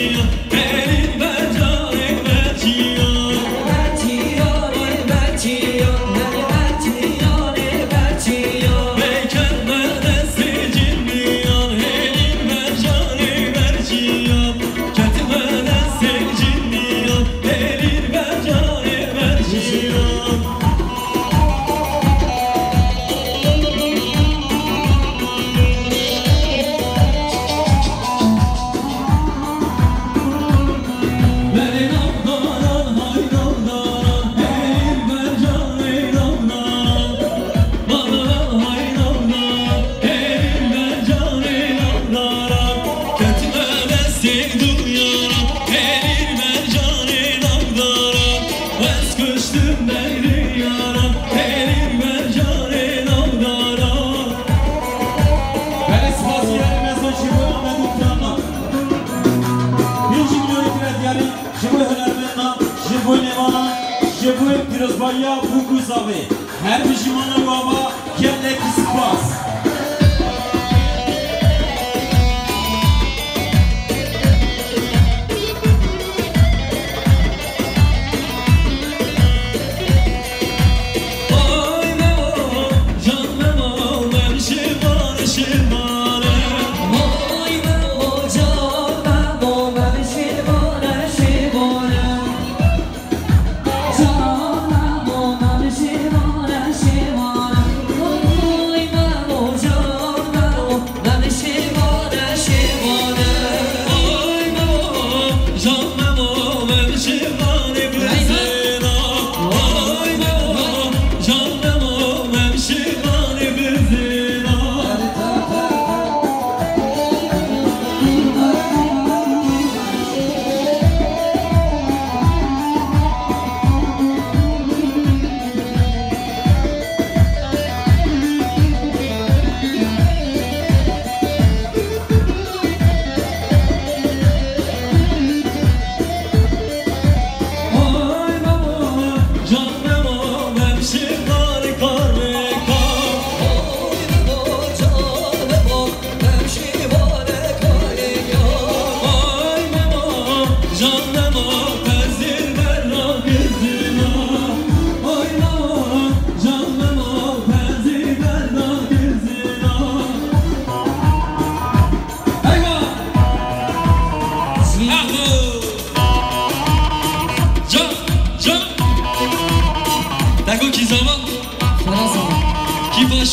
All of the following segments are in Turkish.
King. düştüm derdi yaram Elim ben cane navdara Pes pas gelmez o şivu öme yani şivu hünermenna Şivu nevana Şivu pirozbaya fuku Her bir şimana bu ama kendeki La gauche, ils en vont. Qui va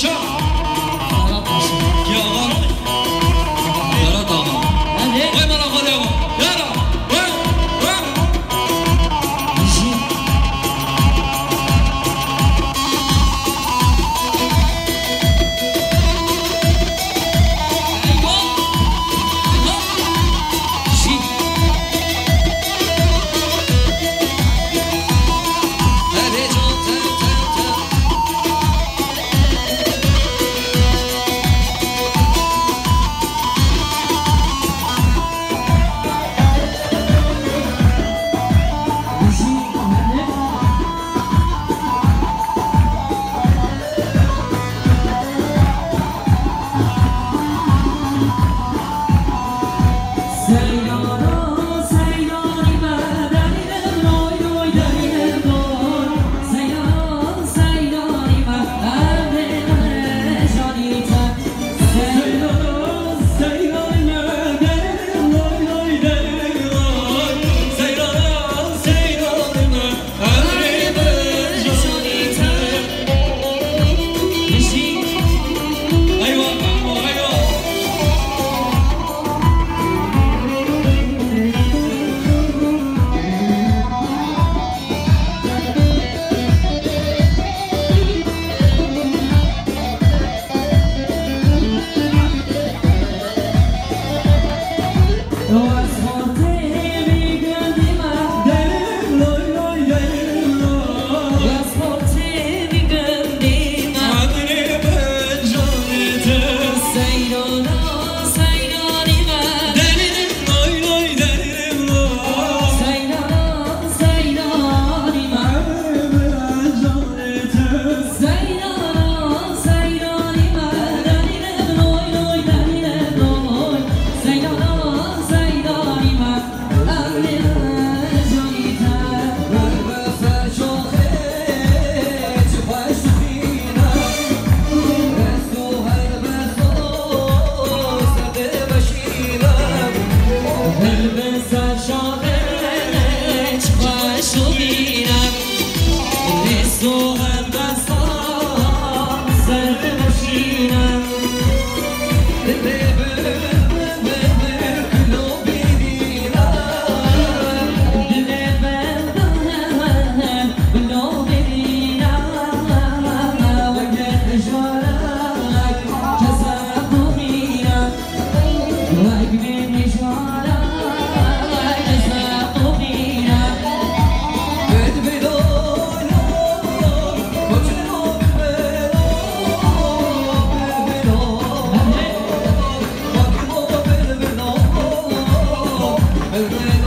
Ben Dilan